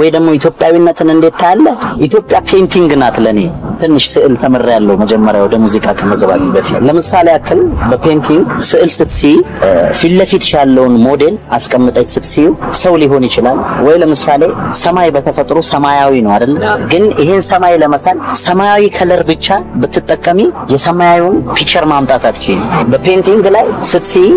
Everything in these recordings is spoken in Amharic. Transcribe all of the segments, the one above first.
ወይ ደግሞ ኢትዮጵያዊነትን እንዴት ታያለ? ኢትዮጵያ painting ናት ለኔ። ትንሽ ስዕል ተምሬያለሁ መጀመሪያ ወደ ሙዚቃ ከመግባት በፊት። ለምሳሌ ያክል በ painting ስዕል ስትስይ ፊት ለፊት ያለውን ሞዴል አስቀምጠች ስትስዩ ሰው ሊሆን ይችላል ወይ ለምሳሌ ሰማይ በተፈጥሮ ሰማያዊ ነው አይደል? ግን ይሄን ሰማይ ለመሳል ሰማያዊ color ብቻ ብትጠቀሚ የሰማያዊውን picture ማምጣት አትችይም። በ painting ላይ ስትስይ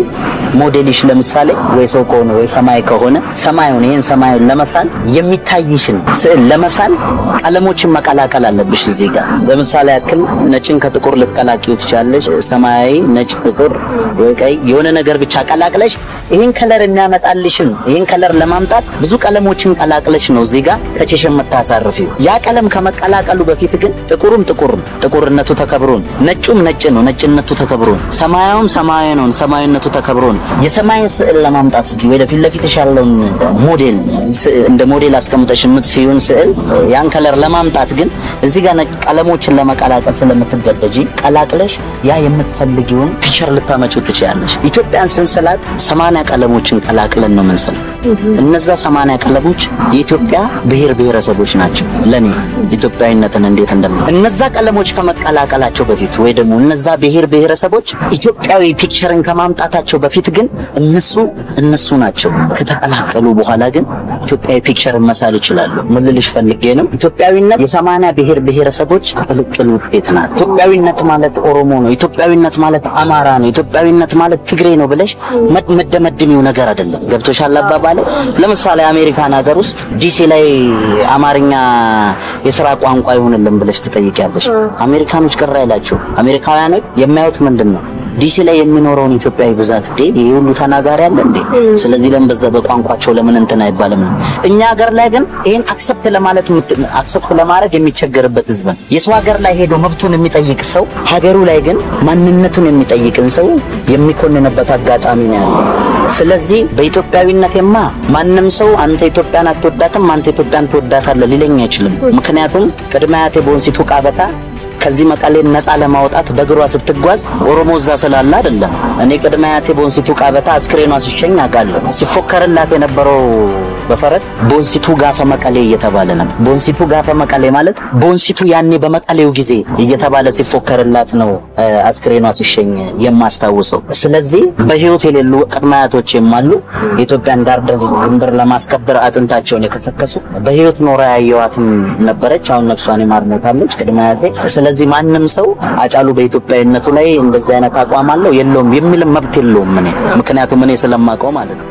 ሞዴልሽ ለምሳሌ ወይ ሰው ከሆነ ወይ ሰማይ ከሆነ ሰማዩን ይሄን ሰማዩን ለመሳል የሚታይሽን ስዕል ለመሳል ቀለሞችን መቀላቀል አለብሽ። እዚህ ጋር ለምሳሌ ያክል ነጭን ከጥቁር ልትቀላቂው ትችላለሽ። ሰማያዊ፣ ነጭ፣ ጥቁር ወይ ቀይ የሆነ ነገር ብቻ ቀላቅለሽ ይሄን color የሚያመጣልሽን ይሄን color ለማምጣት ብዙ ቀለሞችን ቀላቅለሽ ነው እዚህ ጋር ተችሽ የምታሳርፊው። ያ ቀለም ከመቀላቀሉ በፊት ግን ጥቁሩም ጥቁር ጥቁርነቱ ተከብሮ ነው። ነጩም ነጭ ነው፣ ነጭነቱ ተከብሮ ነው። ሰማያዊም ሰማያዊ ነው፣ ሰማያዊነቱ ተከብሮ ነው። የሰማይን ስዕል ለማምጣት ስትይ ወይ ፊት ለፊትሽ ያለውን ሞዴል እንደ ሞዴል አስቀምጠሽ የምትስዩን ስዕል ያን color ለማምጣት ግን እዚህ ጋር ቀለሞችን ለመቀላቀል ስለምትገደጂ ቀላቅለሽ ያ የምትፈልጊውን picture ልታመጪው ትችያለሽ። ኢትዮጵያን ስንስላት ሰማንያ ቀለሞችን ቀላቅለን ነው ምንስል። እነዛ ሰማንያ ቀለሞች የኢትዮጵያ ብሔር ብሔረሰቦች ናቸው። ለኔ ኢትዮጵያዊነትን እንዴት እንደም እነዛ ቀለሞች ከመቀላቀላቸው በፊት ወይ ደግሞ እነዛ ብሔር ብሔረሰቦች ኢትዮጵያዊ picture ን ከማምጣታቸው በፊት ግን እነሱ እነሱ ናቸው። ከተቀላቀሉ በኋላ ግን ኢትዮጵያዊ picture ን መሳል ይችላሉ። ምን ልልሽ ፈልጌ ነው ኢትዮጵያዊነት የሰማንያ ብሔር ብሔረሰቦች ቅልቅል ውጤት ናት። ኢትዮጵያዊነት ማለት ኦሮሞ ነው፣ ኢትዮጵያዊነት ማለት አማራ ነው፣ ኢትዮጵያዊነት ማለት ትግሬ ነው ብለሽ መደመድሚው ነገር አይደለም። ገብቶሻል አባባሌ? ለምሳሌ አሜሪካን ሀገር ውስጥ ዲሲ ላይ አማርኛ የስራ ቋንቋ ይሁንልን ብለሽ ትጠይቂያለሽ። አሜሪካኖች ቅር አይላቸው። አሜሪካውያኖች የሚያዩት ምንድን ነው ዲሲ ላይ የሚኖረውን ኢትዮጵያዊ ብዛት እንዴ ይሄ ሁሉ ተናጋሪ አለ እንዴ? ስለዚህ ለምን በዛ በቋንቋቸው ለምን እንትን አይባልም? እኛ ሀገር ላይ ግን ይሄን accept ለማለት accept ለማድረግ የሚቸገርበት ህዝብ ነው። የሰው ሀገር ላይ ሄዶ መብቱን የሚጠይቅ ሰው ሀገሩ ላይ ግን ማንነቱን የሚጠይቅን ሰው የሚኮንንበት አጋጣሚ ነው ያለው። ስለዚህ በኢትዮጵያዊነቴማ ማንም ሰው አንተ ኢትዮጵያን አትወዳትም፣ አንተ ኢትዮጵያን ትወዳታለህ ሊለኝ አይችልም። ምክንያቱም ቅድመ አያቴ ቦንሲቱ ቃበታ ከዚህ መቀሌን ነፃ ለማውጣት በእግሯ ስትጓዝ ኦሮሞ እዛ ስላለ አይደለም። እኔ ቅድመ አያቴ ቦንሲቱ ቃበታ አስክሬኗ ሲሸኝ አውቃለሁ። ሲፎከርላት የነበረው በፈረስ ቦንሲቱ gaafa መቀሌ እየተባለ ነው። ቦንሲቱ gaafa መቀሌ ማለት ቦንሲቱ ያኔ በመቀሌው ጊዜ እየተባለ ሲፎከርላት ነው አስክሬኗ ሲሸኝ የማስታውሰው። ስለዚህ በህይወት የሌሉ ቅድመ አያቶቼም አሉ። የኢትዮጵያን ዳር ድንበር ለማስከበር አጥንታቸውን የከሰከሱ በህይወት ኖራ ያየዋትም ነበረች። አሁን ነፍሷን ይማር ሞታለች ቅድመ አያቴ። ስለዚህ ማንም ሰው አጫሉ በኢትዮጵያዊነቱ ላይ እንደዚህ አይነት አቋም አለው የለውም የሚልም መብት የለውም። እኔ ምክንያቱም እኔ ስለማውቀው ማለት ነው።